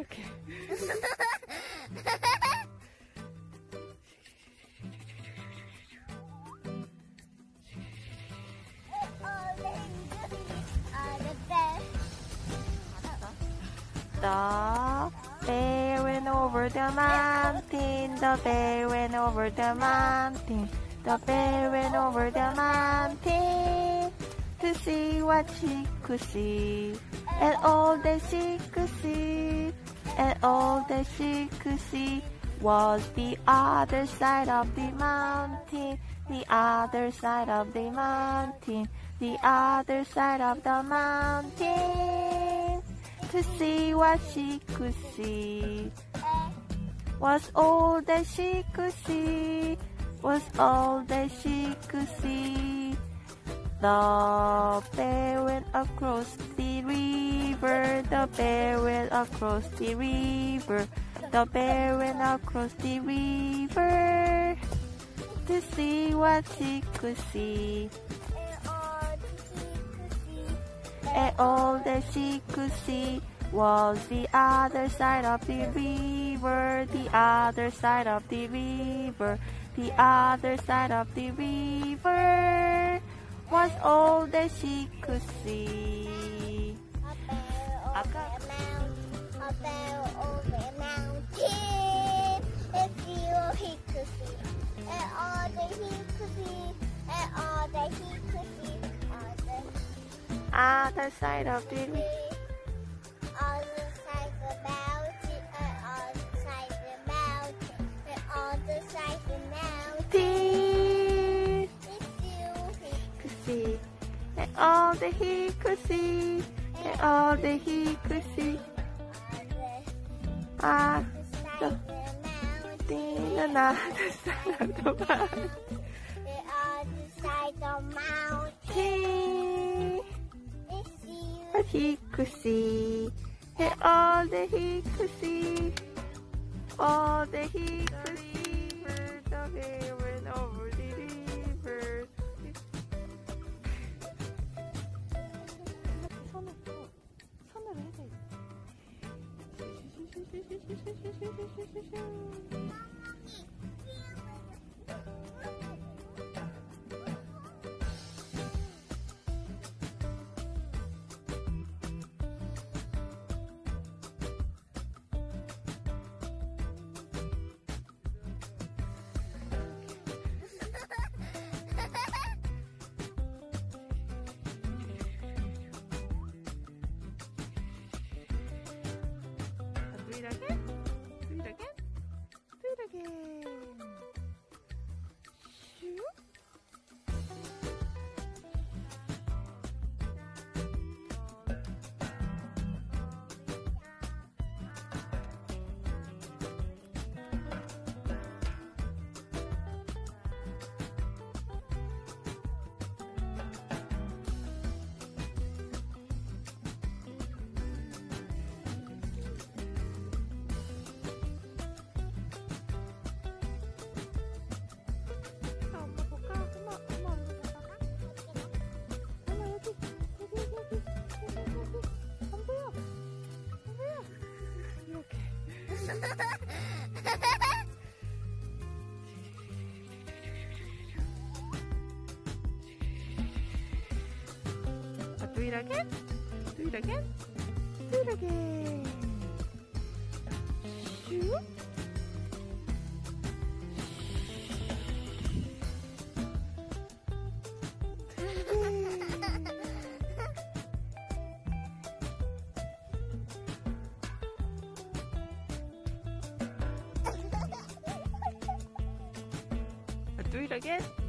Okay. The bear went over the mountain, the bear went over the mountain, the bear went over the mountain to see what she could see. And all that she could see, and all that she could see was the other side of the mountain, the other side of the mountain, the other side of the mountain. To see what she could see was all that she could see, was all that she could see. The bear went across the river, the bear went across the river, the bear went across the river to see what she could see. And all that she could see was the other side of the river, the other side of the river, the other side of the river was all that she could see. Bear over a mountain. If you he could see, and all that he could see, and all that he could see, all that Other side of the all that he could see, and all that he could see. Ah, the mountain. the another side of the mountain. The other side of the mountain. But he could see, and all that he could see, all that he could see, Do do it again? Do it again? Do it again. 슈. Do it again?